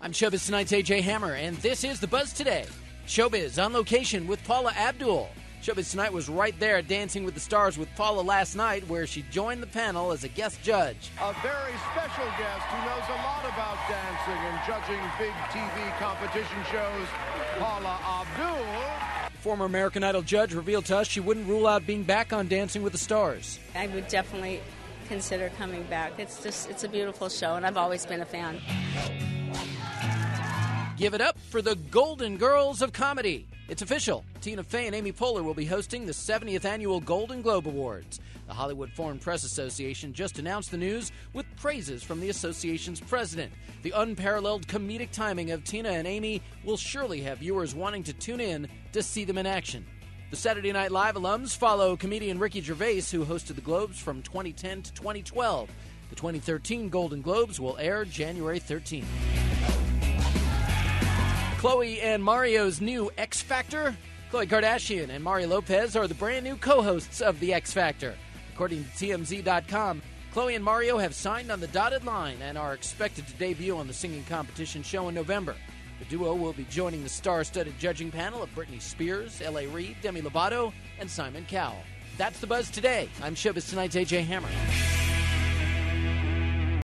I'm Showbiz Tonight's AJ Hammer, and this is The Buzz Today. Showbiz on location with Paula Abdul. Showbiz Tonight was right there at Dancing with the Stars with Paula last night, where she joined the panel as a guest judge. A very special guest who knows a lot about dancing and judging big TV competition shows, Paula Abdul. Former American Idol judge revealed to us she wouldn't rule out being back on Dancing with the Stars. I would definitely consider coming back. It's just it's a beautiful show and I've always been a fan. Give it up for the Golden Girls of Comedy. It's official. Tina Fey and Amy Poehler will be hosting the 70th annual Golden Globe Awards. The Hollywood Foreign Press Association just announced the news with praises from the association's president. The unparalleled comedic timing of Tina and Amy will surely have viewers wanting to tune in to see them in action. The Saturday Night Live alums follow comedian Ricky Gervais, who hosted the Globes from 2010 to 2012. The 2013 Golden Globes will air January 13th. Khloé and Mario's new X Factor. Khloé Kardashian and Mario Lopez are the brand new co hosts of The X Factor. According to TMZ.com, Khloé and Mario have signed on the dotted line and are expected to debut on the singing competition show in November. The duo will be joining the star studded judging panel of Britney Spears, L.A. Reid, Demi Lovato, and Simon Cowell. That's the buzz today. I'm Showbiz Tonight's AJ Hammer.